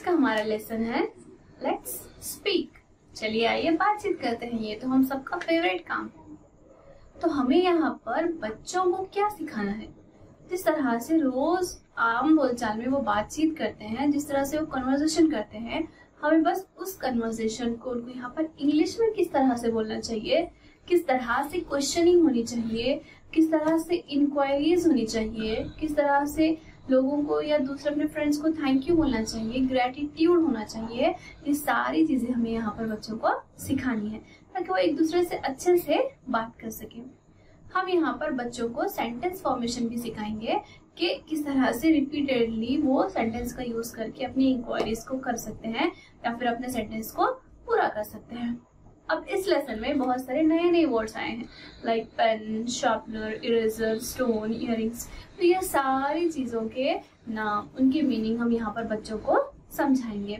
का हमारा लेसन है. लेट्स स्पीक चलिए आइए बातचीत करते हैं. ये तो हम सबका फेवरेट काम है. तो हमें यहाँ पर बच्चों को क्या सिखाना है? जिस तरह से रोज आम बोलचाल में वो बातचीत करते हैं, जिस तरह से वो कन्वर्सेशन करते हैं, हमें बस उस कन्वर्सेशन को उनको यहाँ पर इंग्लिश में किस तरह से बोलना चाहिए? किस तरह से क्वेश्चनिंग होनी चाहिए? किस तरह से इंक्वायरीज होनी चाहिए? किस तरह से लोगों को या दूसरे अपने फ्रेंड्स को थैंक यू बोलना चाहिए ग्रेटिट्यूड होना चाहिए ये सारी चीज़ें हमें यहाँ पर बच्चों को सिखानी है, ताकि वो एक दूसरे से अच्छे से बात कर सके। हम यहाँ पर बच्चों को सेंटेंस फॉर्मेशन भी सिखाएँगे कि किस तरह से रिपीटेडली वो सेंटेंस का यूज़ करके अपनी इंक्वायरीज को कर सकते हैं या फिर अपने सेंटेंस को पूरा कर सकते हैं। अब इस लेसन में बहुत सारे नए नए वर्ड्स आए हैं like pen sharpener eraser stone year तो ये सारी चीज़ों के नाम, उनके मीनिंग हम यहाँ पर बच्चों को समझाएँगे।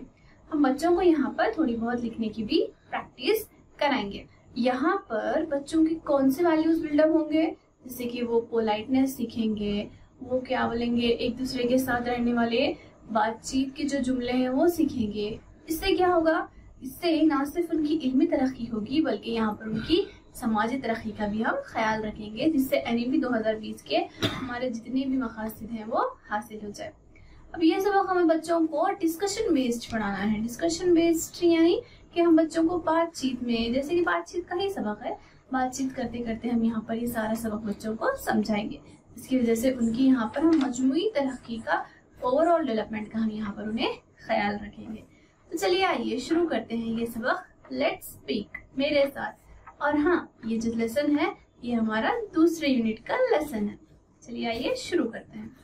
हम बच्चों को यहाँ पर थोड़ी बहुत लिखने की भी प्रैक्टिस कराएँगे। यहाँ पर बच्चों के कौन से वैल्यूज़ बिल्डअप होंगे? जैसे कि वो पोलाइटनेस सीखेंगे, वो क्या बोलेंगे? एक दूसरे के साथ रहने वाले बातचीत के जो जुमले हैं वो सीखेंगे। इससे क्या होगा? इससे न सिर्फ़ उनकी इल्मी तरक्की होगी, बल्कि यहाँ पर उनकी समाजी तरक्की का भी हम ख्याल रखेंगे, जिससे एन 2020 के हमारे जितने भी मकासद हैं वो हासिल हो जाए। अब ये सबक हमें बच्चों को डिस्कशन बेस्ड पढ़ाना है। डिस्कशन बेस्ड यानी कि हम बच्चों को बातचीत में, जैसे कि बातचीत का ही सबक है, बातचीत करते करते हम यहाँ पर ये सारा सबक बच्चों को समझाएँगे। इसकी वजह से उनकी यहाँ पर हम मजमू तरक्की का ओवरऑल डेवलपमेंट का हम यहाँ पर उन्हें ख्याल रखेंगे। तो चलिए आइए, शुरू करते हैं ये सबक लेट स्पीक मेरे साथ। और हाँ ये जो लेसन है, ये हमारा दूसरे यूनिट का लेसन है। चलिए आइए, शुरू करते हैं।